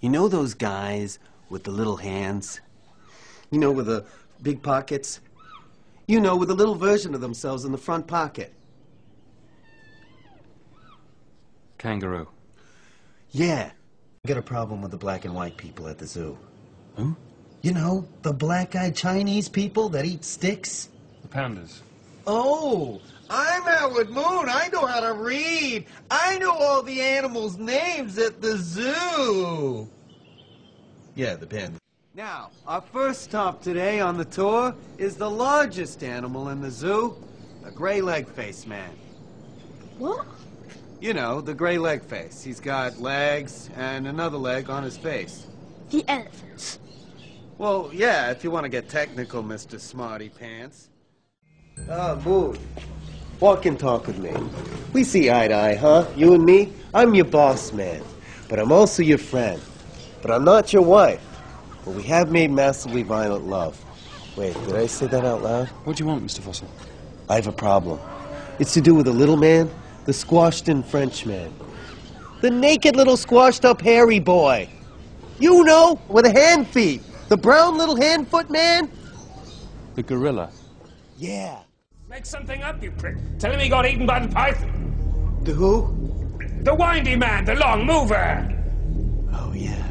You know those guys with the little hands? You know, with the big pockets? You know, with a little version of themselves in the front pocket. Kangaroo. Yeah. I got a problem with the black and white people at the zoo. Who? You know, the black-eyed Chinese people that eat sticks? The pandas. Oh, I'm Howard Moon. I know how to read. I know all the animals' names at the zoo. Yeah, the panda. Now, our first stop today on the tour is the largest animal in the zoo, the gray leg face man. What? You know, the gray leg face. He's got legs and another leg on his face. The elephants. Well, yeah, if you want to get technical, Mr. Smarty Pants. Ah, Moon. Walk and talk with me. We see eye to eye, huh? You and me? I'm your boss man. But I'm also your friend. But I'm not your wife. But we have made massively violent love. Wait, did I say that out loud? What do you want, Mr. Fossil? I have a problem. It's to do with the little man, the squashed in French man. The naked little squashed up hairy boy. You know, with the hand feet. The brown little hand foot man? The gorilla. Yeah. Make something up, you prick. Tell him he got eaten by the python. The who? The windy man, the long mover. Oh, yeah.